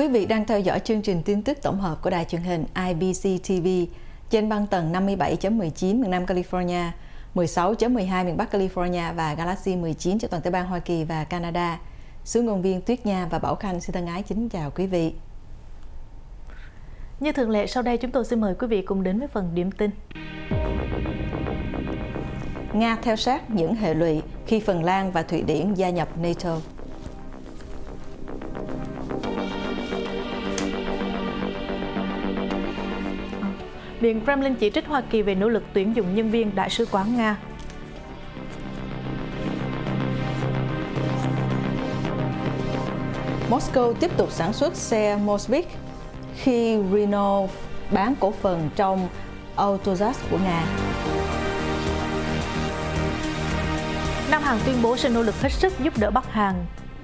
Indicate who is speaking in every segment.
Speaker 1: Quý vị đang theo dõi chương trình tin tức tổng hợp của đài truyền hình IBC TV trên băng tầng 57.19 miền Nam California, 16.12 miền Bắc California và Galaxy 19 cho toàn tiểu bang Hoa Kỳ và Canada. Sứ ngôn viên Tuyết Nha và Bảo Khanh xin thân ái kính chào quý vị.
Speaker 2: Như thường lệ, sau đây chúng tôi xin mời quý vị cùng đến với phần điểm tin.
Speaker 1: Nga theo sát những hệ lụy khi Phần Lan và Thụy Điển gia nhập NATO.
Speaker 2: Điện Kremlin chỉ trích Hoa Kỳ về nỗ lực tuyển dụng nhân viên đại sứ quán Nga.
Speaker 1: Moscow tiếp tục sản xuất xe Moskvik khi Renault bán cổ phần trong Autozas của Nga.
Speaker 2: Nam Hàn tuyên bố sẽ nỗ lực hết sức giúp đỡ Bắc Hàn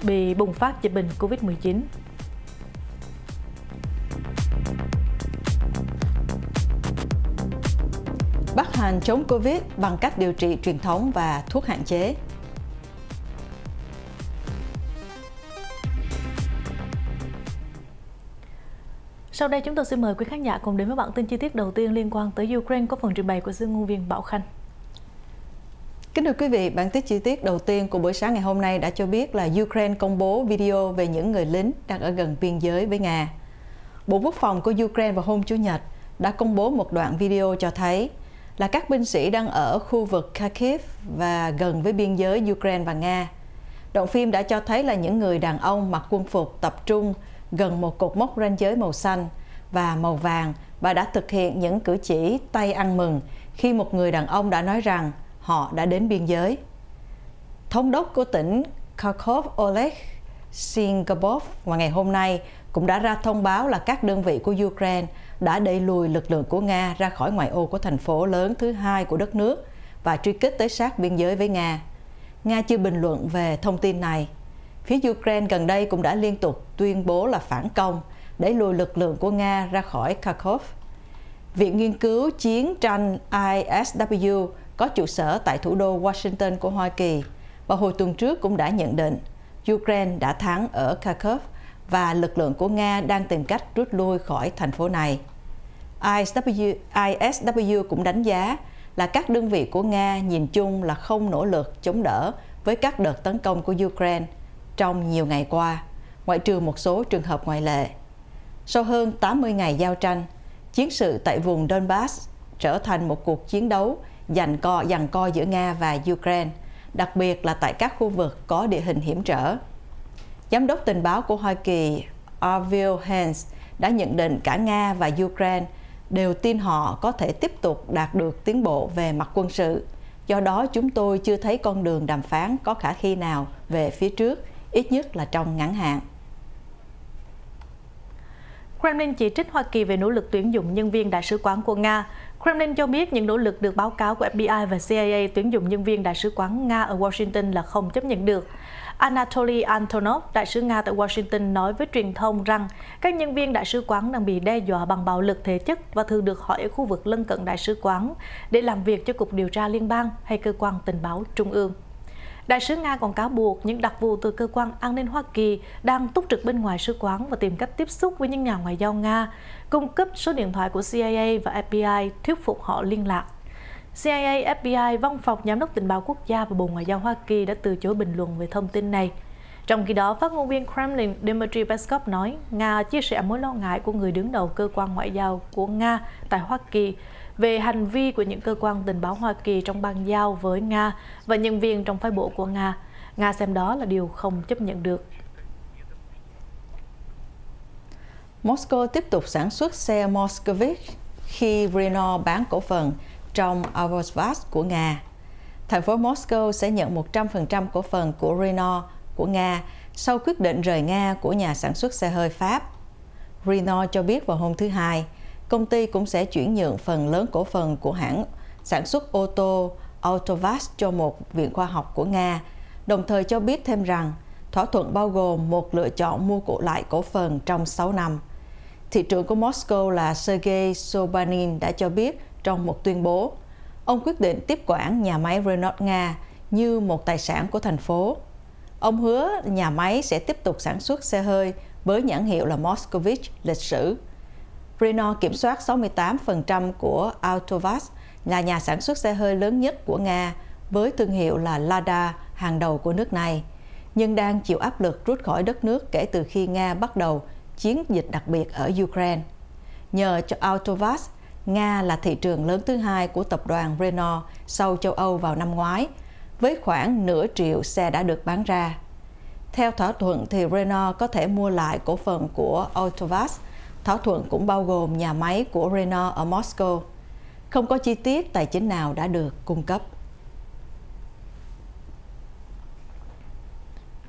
Speaker 2: bị bùng phát dịch bệnh COVID-19.
Speaker 1: Bắc Hàn chống Covid bằng cách điều trị truyền thống và thuốc hạn chế.
Speaker 2: Sau đây chúng tôi xin mời quý khán giả cùng đến với bản tin chi tiết đầu tiên liên quan tới Ukraine có phần trình bày của Dương ngôn viên Bảo Khanh.
Speaker 1: Kính thưa quý vị, bản tiết chi tiết đầu tiên của buổi sáng ngày hôm nay đã cho biết là Ukraine công bố video về những người lính đang ở gần biên giới với Nga. Bộ Quốc phòng của Ukraine vào hôm Chủ nhật đã công bố một đoạn video cho thấy là các binh sĩ đang ở khu vực Kharkiv và gần với biên giới Ukraine và Nga. Đoạn phim đã cho thấy là những người đàn ông mặc quân phục tập trung gần một cột mốc ranh giới màu xanh và màu vàng và đã thực hiện những cử chỉ tay ăn mừng khi một người đàn ông đã nói rằng họ đã đến biên giới. Thống đốc của tỉnh Kharkov, Oleg Singapore và ngày hôm nay cũng đã ra thông báo là các đơn vị của Ukraine đã đẩy lùi lực lượng của Nga ra khỏi ngoại ô của thành phố lớn thứ hai của đất nước và truy kích tới sát biên giới với Nga. Nga chưa bình luận về thông tin này. Phía Ukraine gần đây cũng đã liên tục tuyên bố là phản công, đẩy lùi lực lượng của Nga ra khỏi Kharkov. Viện nghiên cứu chiến tranh ISW có trụ sở tại thủ đô Washington của Hoa Kỳ và hồi tuần trước cũng đã nhận định Ukraine đã thắng ở Kharkov và lực lượng của Nga đang tìm cách rút lui khỏi thành phố này. ISW, ISW cũng đánh giá là các đơn vị của Nga nhìn chung là không nỗ lực chống đỡ với các đợt tấn công của Ukraine trong nhiều ngày qua, ngoại trừ một số trường hợp ngoại lệ. Sau hơn 80 ngày giao tranh, chiến sự tại vùng Donbass trở thành một cuộc chiến đấu giành co giằng co giữa Nga và Ukraine, đặc biệt là tại các khu vực có địa hình hiểm trở. Giám đốc tình báo của Hoa Kỳ Arvil Hans đã nhận định cả Nga và Ukraine đều tin họ có thể tiếp tục đạt được tiến bộ về mặt quân sự. Do đó chúng tôi chưa thấy con đường đàm phán có khả thi nào về phía trước, ít nhất là trong ngắn hạn.
Speaker 2: Kremlin chỉ trích Hoa Kỳ về nỗ lực tuyển dụng nhân viên đại sứ quán của Nga. Kremlin cho biết những nỗ lực được báo cáo của FBI và CIA tuyển dụng nhân viên đại sứ quán Nga ở Washington là không chấp nhận được. Anatoly Antonov, đại sứ Nga tại Washington nói với truyền thông rằng các nhân viên đại sứ quán đang bị đe dọa bằng bạo lực thể chất và thường được hỏi ở khu vực lân cận đại sứ quán để làm việc cho Cục Điều tra Liên bang hay cơ quan tình báo trung ương. Đại sứ Nga còn cáo buộc những đặc vụ từ cơ quan an ninh Hoa Kỳ đang túc trực bên ngoài sứ quán và tìm cách tiếp xúc với những nhà ngoại giao Nga, cung cấp số điện thoại của CIA và FBI thuyết phục họ liên lạc. CIA, FBI, Văn phòng Giám đốc Tình báo Quốc gia và Bộ Ngoại giao Hoa Kỳ đã từ chối bình luận về thông tin này. Trong khi đó, phát ngôn viên Kremlin Dmitry Peskov nói Nga chia sẻ mối lo ngại của người đứng đầu cơ quan ngoại giao của Nga tại Hoa Kỳ về hành vi của những cơ quan tình báo Hoa Kỳ trong bang giao với Nga và nhân viên trong phái bộ của Nga. Nga xem đó là điều không chấp nhận được.
Speaker 1: Moscow tiếp tục sản xuất xe Moskvich khi Renault bán cổ phần trong Avosvaz của Nga. Thành phố Moscow sẽ nhận 100% cổ phần của Renault của Nga sau quyết định rời Nga của nhà sản xuất xe hơi Pháp. Renault cho biết vào hôm thứ Hai, công ty cũng sẽ chuyển nhượng phần lớn cổ phần của hãng sản xuất ô tô Autovas cho một viện khoa học của Nga, đồng thời cho biết thêm rằng thỏa thuận bao gồm một lựa chọn mua cổ lại cổ phần trong 6 năm. Thị trưởng của Moscow là Sergei Sobanin đã cho biết trong một tuyên bố, ông quyết định tiếp quản nhà máy Renault Nga như một tài sản của thành phố. Ông hứa nhà máy sẽ tiếp tục sản xuất xe hơi với nhãn hiệu là Moscovich lịch sử. Renault kiểm soát 68% của Autovaz, là nhà sản xuất xe hơi lớn nhất của Nga, với thương hiệu là Lada hàng đầu của nước này, nhưng đang chịu áp lực rút khỏi đất nước kể từ khi Nga bắt đầu chiến dịch đặc biệt ở Ukraine. Nhờ cho Autovaz, Nga là thị trường lớn thứ hai của tập đoàn Renault sau châu Âu vào năm ngoái, với khoảng nửa triệu xe đã được bán ra. Theo thỏa thuận thì Renault có thể mua lại cổ phần của Autovaz. Thỏa thuận cũng bao gồm nhà máy của Renault ở Moscow. Không có chi tiết tài chính nào đã được cung cấp.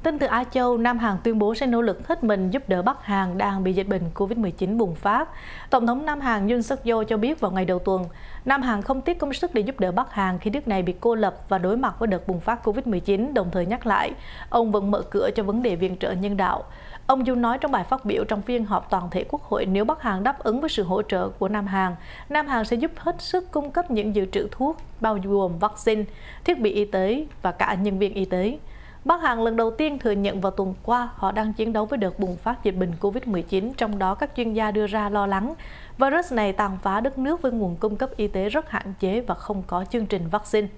Speaker 2: Tin từ Á Châu, Nam Hàn tuyên bố sẽ nỗ lực hết mình giúp đỡ Bắc Hàn đang bị dịch bệnh COVID-19 bùng phát. Tổng thống Nam Hàn Yoon suk yeol cho biết vào ngày đầu tuần, Nam Hàn không tiếc công sức để giúp đỡ Bắc Hàn khi nước này bị cô lập và đối mặt với đợt bùng phát COVID-19, đồng thời nhắc lại, ông vẫn mở cửa cho vấn đề viện trợ nhân đạo. Ông Yoon nói trong bài phát biểu trong phiên họp toàn thể Quốc hội nếu Bắc Hàn đáp ứng với sự hỗ trợ của Nam Hàn, Nam Hàn sẽ giúp hết sức cung cấp những dự trữ thuốc, bao gồm vaccine, thiết bị y tế và cả nhân viên y tế. Bắc Hàn lần đầu tiên thừa nhận vào tuần qua họ đang chiến đấu với đợt bùng phát dịch bệnh COVID-19, trong đó các chuyên gia đưa ra lo lắng virus này tàn phá đất nước với nguồn cung cấp y tế rất hạn chế và không có chương trình vaccine.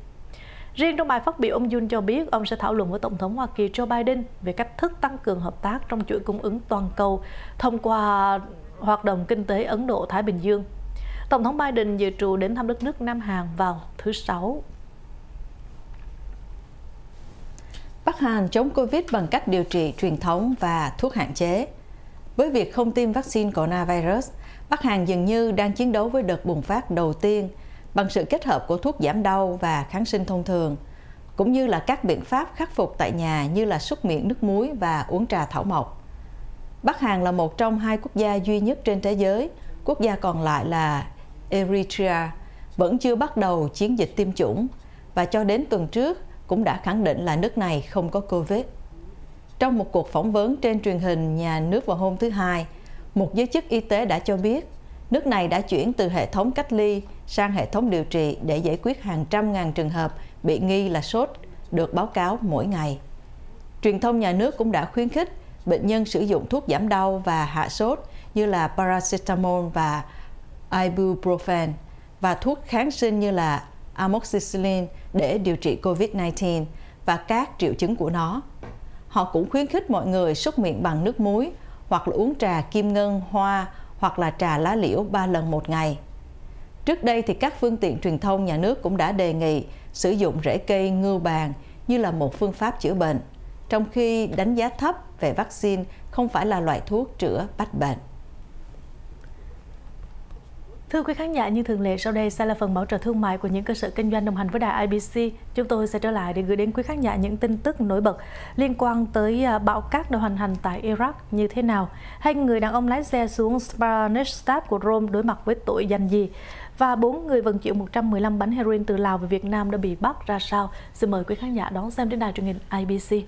Speaker 2: Riêng trong bài phát biểu, ông Jun cho biết ông sẽ thảo luận với Tổng thống Hoa Kỳ Joe Biden về cách thức tăng cường hợp tác trong chuỗi cung ứng toàn cầu thông qua hoạt động kinh tế Ấn Độ-Thái Bình Dương. Tổng thống Biden dự trù đến thăm đất nước Nam Hàn vào thứ Sáu.
Speaker 1: Bắc Hàn chống Covid bằng cách điều trị truyền thống và thuốc hạn chế. Với việc không tiêm vaccine coronavirus, Bắc Hàn dường như đang chiến đấu với đợt bùng phát đầu tiên bằng sự kết hợp của thuốc giảm đau và kháng sinh thông thường, cũng như là các biện pháp khắc phục tại nhà như là súc miệng nước muối và uống trà thảo mộc. Bắc Hàn là một trong hai quốc gia duy nhất trên thế giới, quốc gia còn lại là Eritrea, vẫn chưa bắt đầu chiến dịch tiêm chủng và cho đến tuần trước cũng đã khẳng định là nước này không có Covid. Trong một cuộc phỏng vấn trên truyền hình nhà nước vào hôm thứ Hai, một giới chức y tế đã cho biết nước này đã chuyển từ hệ thống cách ly sang hệ thống điều trị để giải quyết hàng trăm ngàn trường hợp bị nghi là sốt được báo cáo mỗi ngày. Truyền thông nhà nước cũng đã khuyến khích bệnh nhân sử dụng thuốc giảm đau và hạ sốt như là paracetamol và ibuprofen và thuốc kháng sinh như là amoxicillin để điều trị COVID-19 và các triệu chứng của nó. Họ cũng khuyến khích mọi người súc miệng bằng nước muối hoặc là uống trà kim ngân, hoa hoặc là trà lá liễu 3 lần một ngày. Trước đây thì các phương tiện truyền thông nhà nước cũng đã đề nghị sử dụng rễ cây ngưu bàn như là một phương pháp chữa bệnh, trong khi đánh giá thấp về vaccine không phải là loại thuốc chữa bách bệnh.
Speaker 2: Thưa quý khán giả, như thường lệ sau đây sẽ là phần bảo trợ thương mại của những cơ sở kinh doanh đồng hành với đài IBC. Chúng tôi sẽ trở lại để gửi đến quý khán giả những tin tức nổi bật liên quan tới à, bão cát đã hoành hành tại Iraq như thế nào, hay người đàn ông lái xe xuống Spa của Rome đối mặt với tội danh gì, và bốn người vận chuyển 115 bánh heroin từ Lào về Việt Nam đã bị bắt ra sao. Xin mời quý khán giả đón xem trên đài truyền hình IBC.